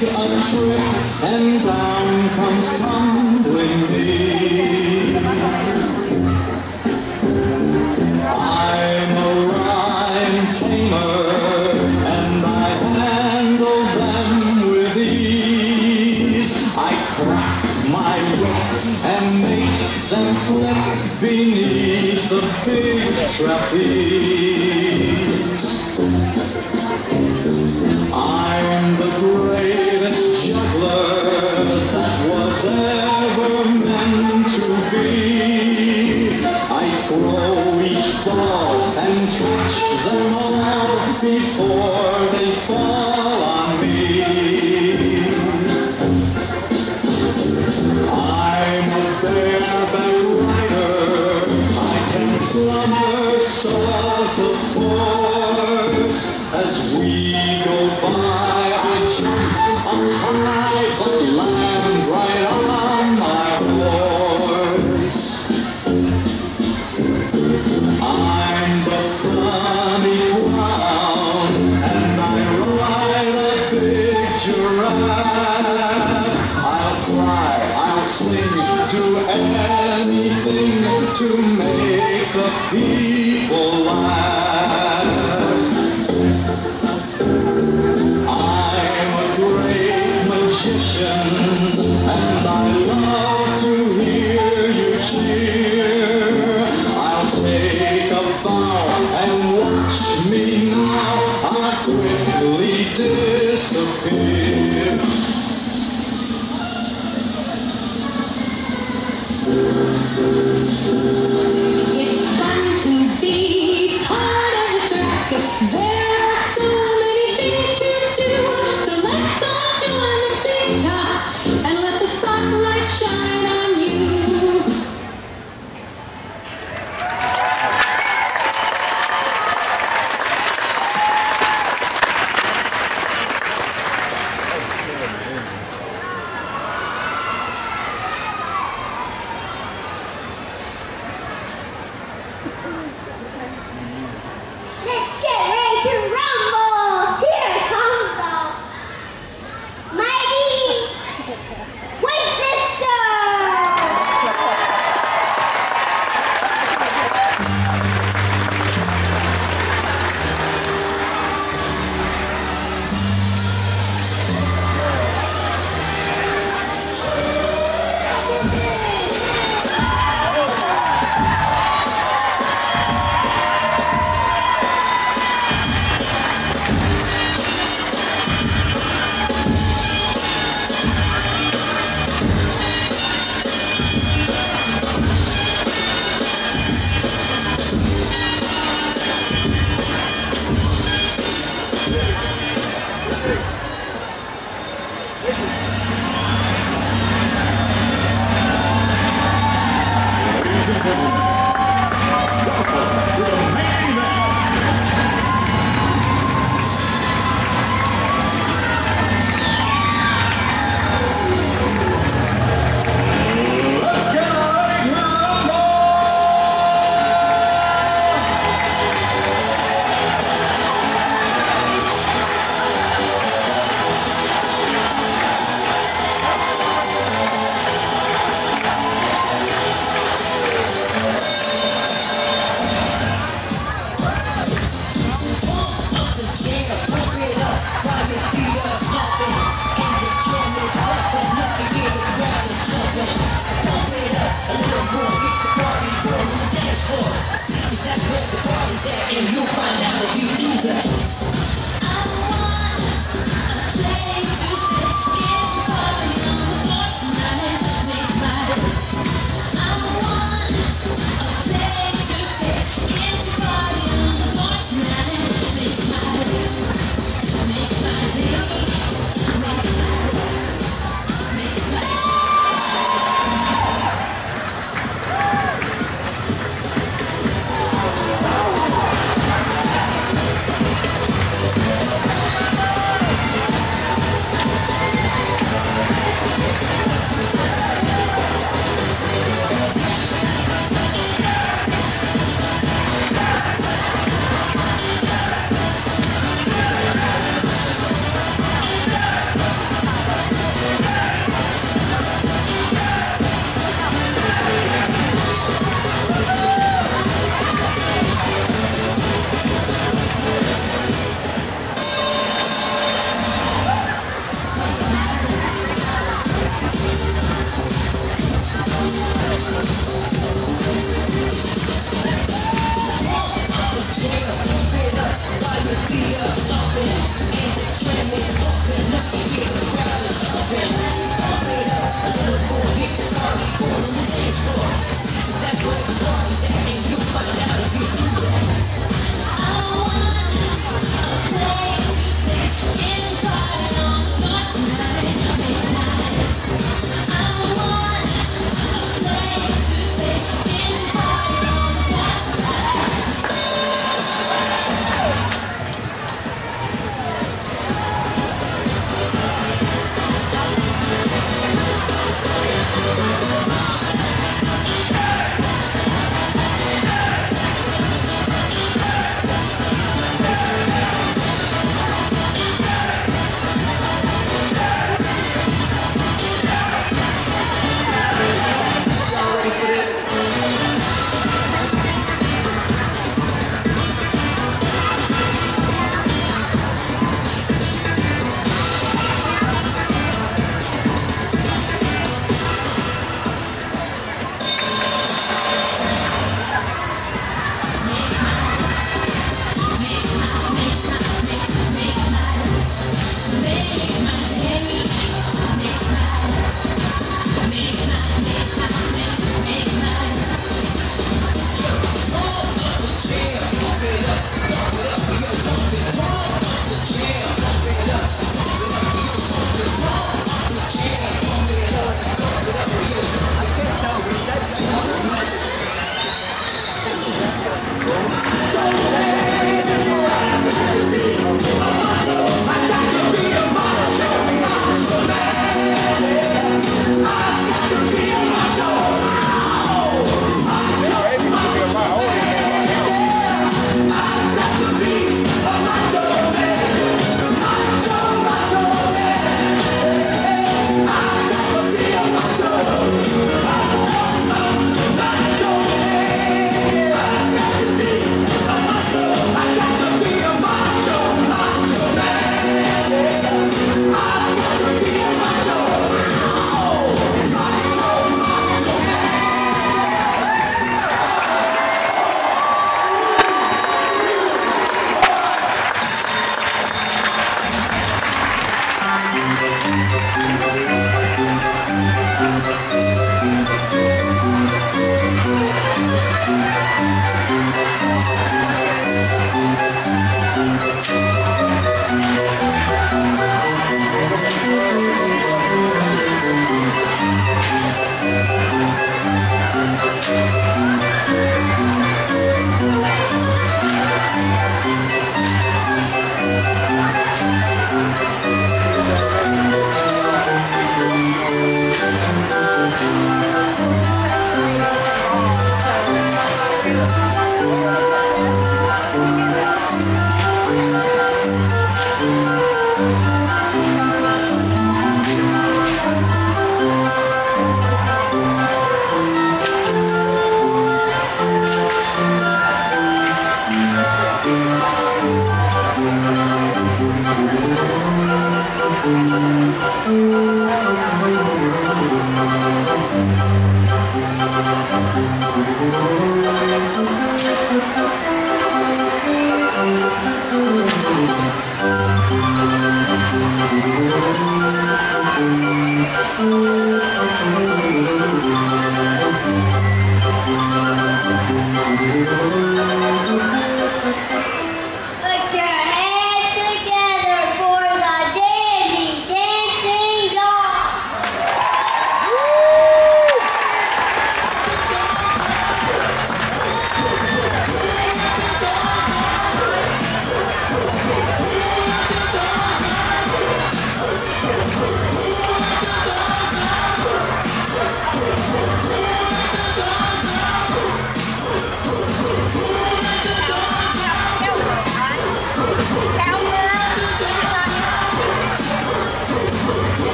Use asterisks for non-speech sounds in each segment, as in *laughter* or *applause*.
take disappear.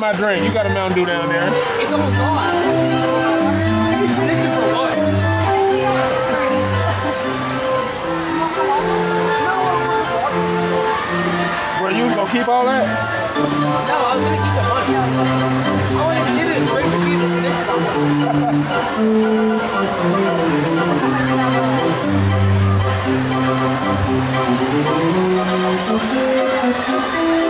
my drink. You got a Mountain Dew down there. It's almost gone. You gonna keep all that? No, I was gonna keep the money. I wanted to give it a drink, but she just snitched it. *laughs*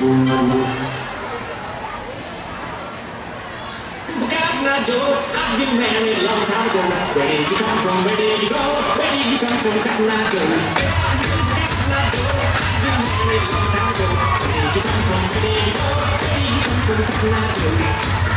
I've been married a long time ago. Where did you come from? Where did you go? Where did you come from? Cotton-Eye Joe. I've been married a long time ago. Where did you come from? Where did you go? Where did you come from? Cotton I go.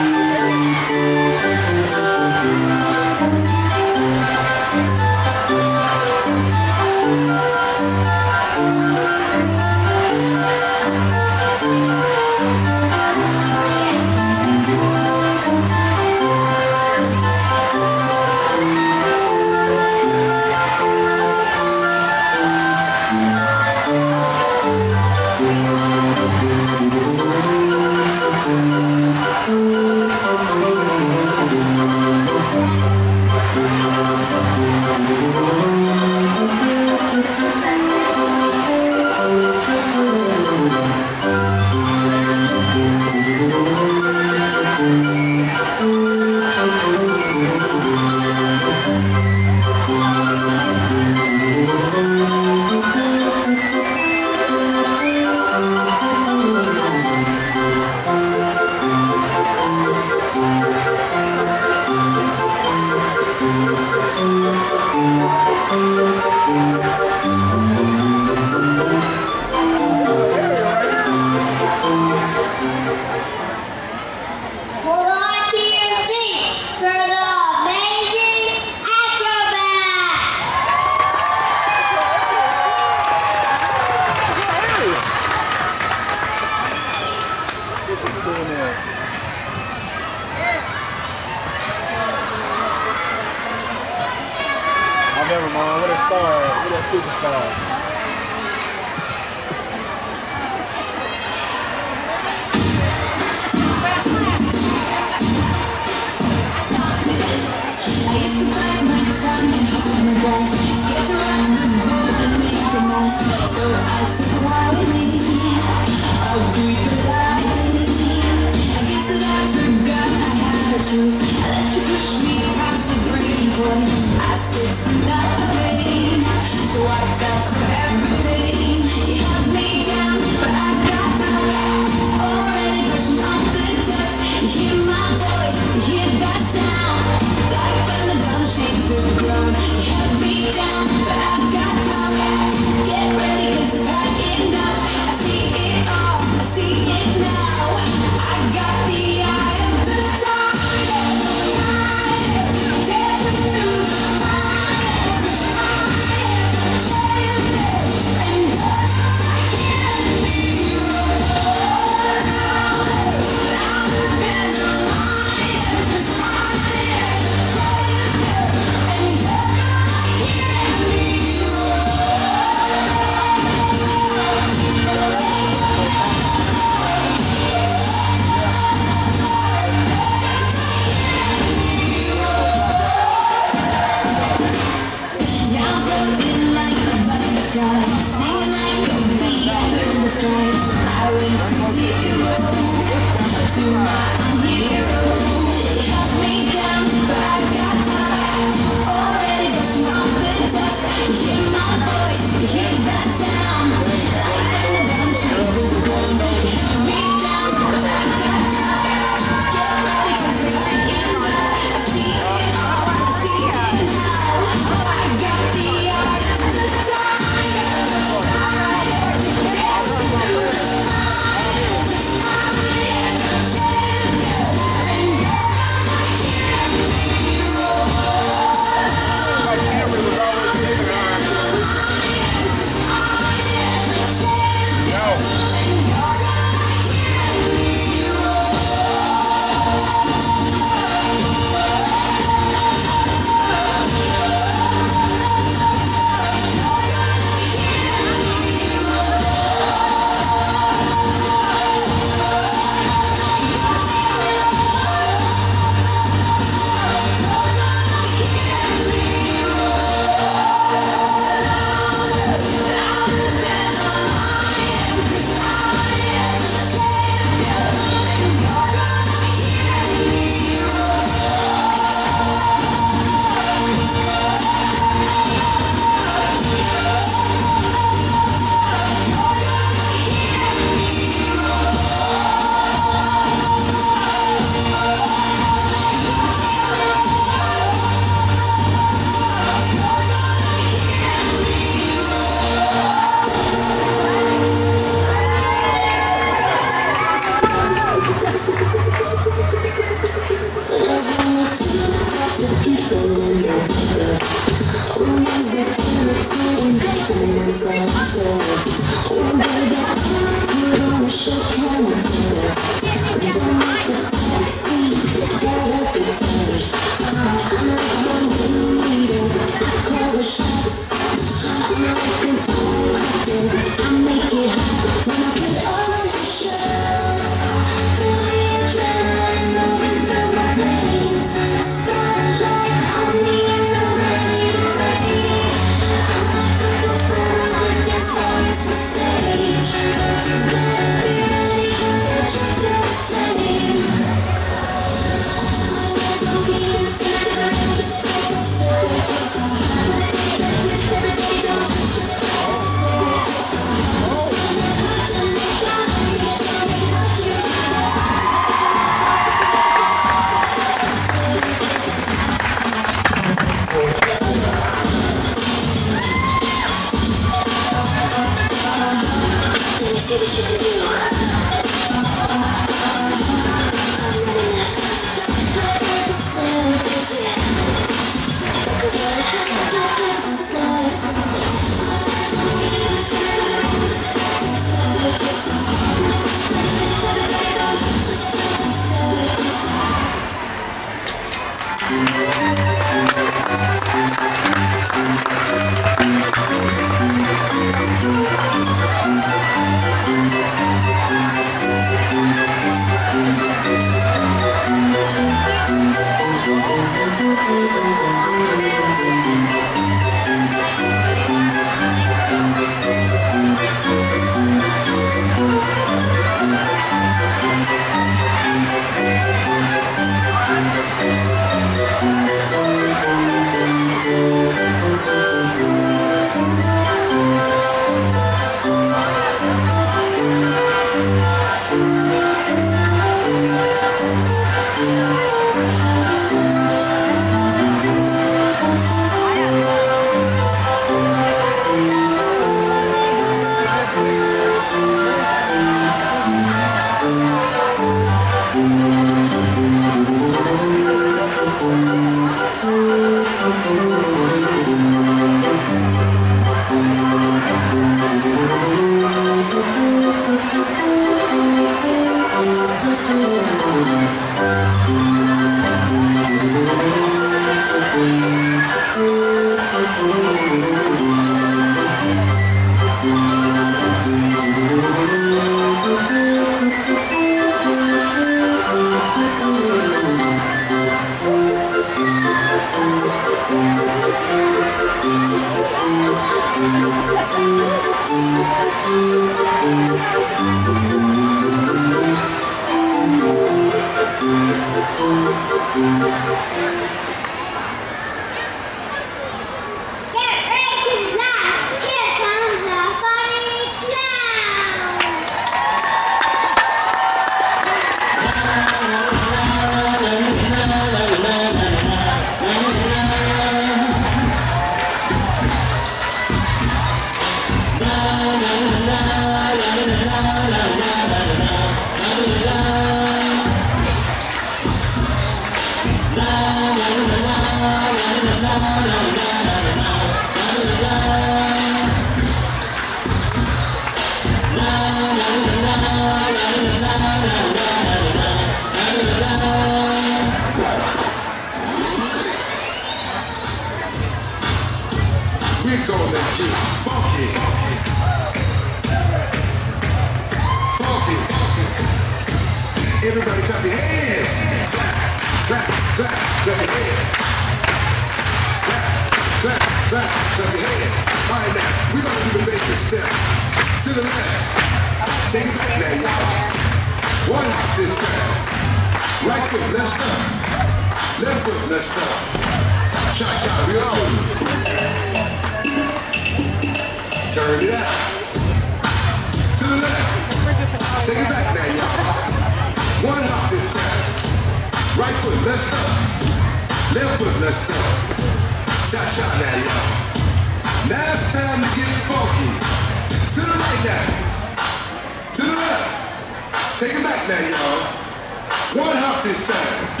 Take it back now, y'all. One hop this time.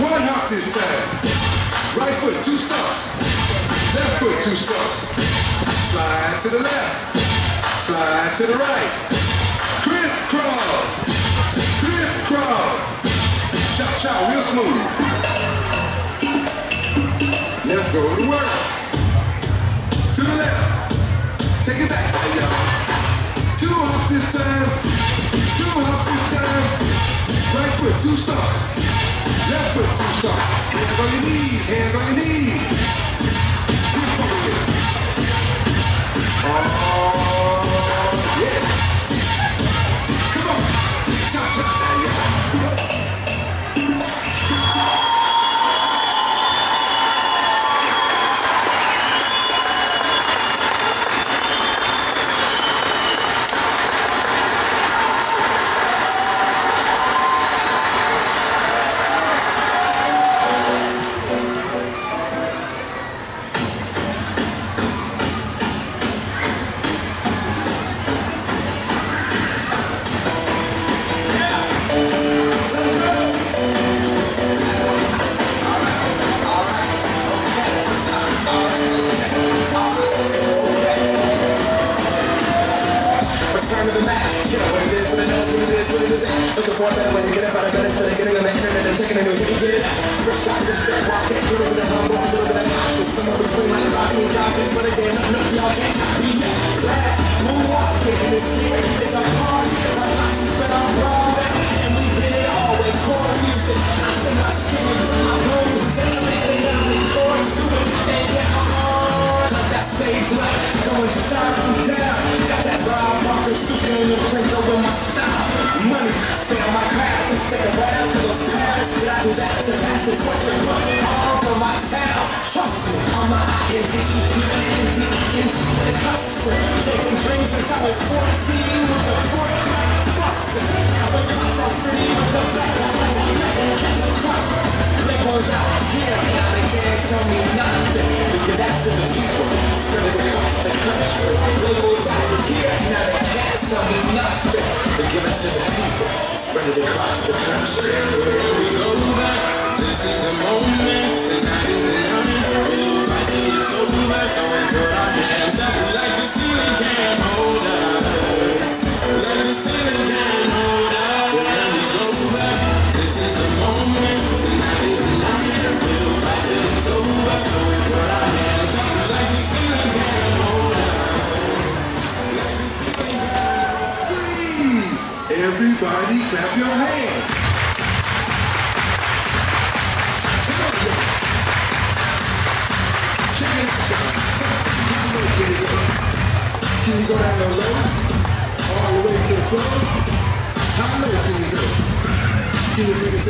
One hop this time. Right foot, two steps. Left foot, two steps. Slide to the left. Slide to the right. Crisscross. Crisscross. Cha-cha, real smooth. Let's go to work. Right foot, two stumps. Left foot, two stumps. Hands on your knees, hands on your knees.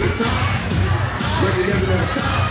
the top. Like never, never stop.